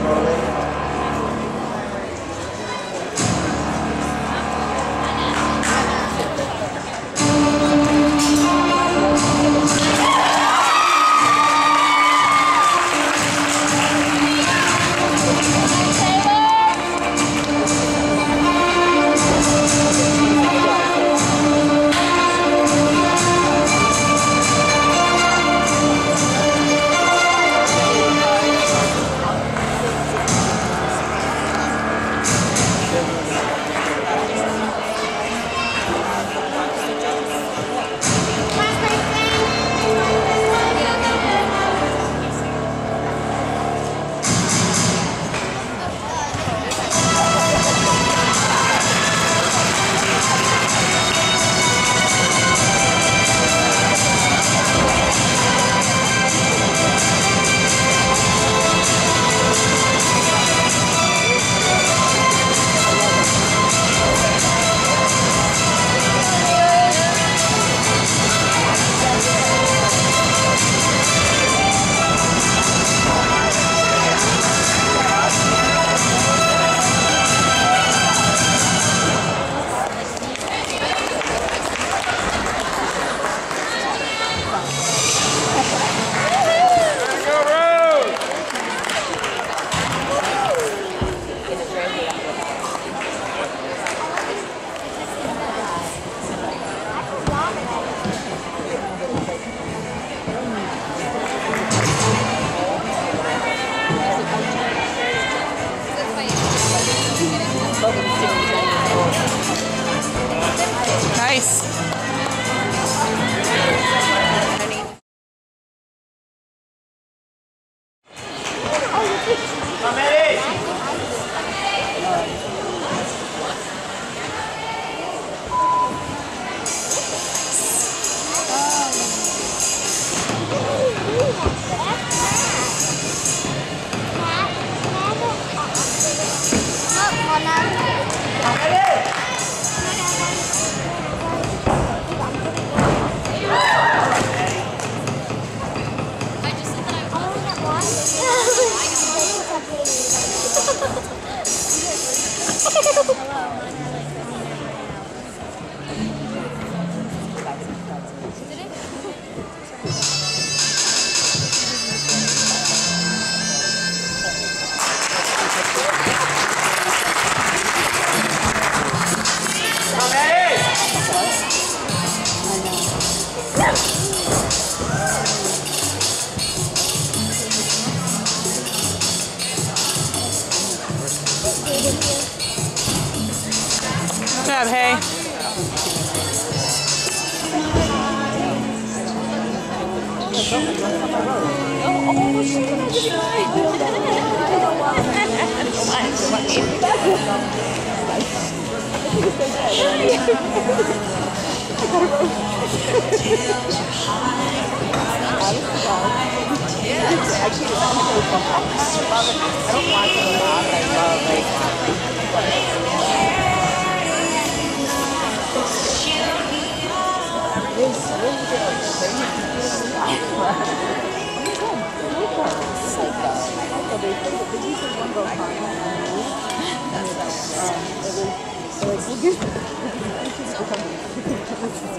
Home. Nice. Good up, hey? I don't want to I love, like, they the teachers want to go home. And, um, it was, like, well, this is becoming.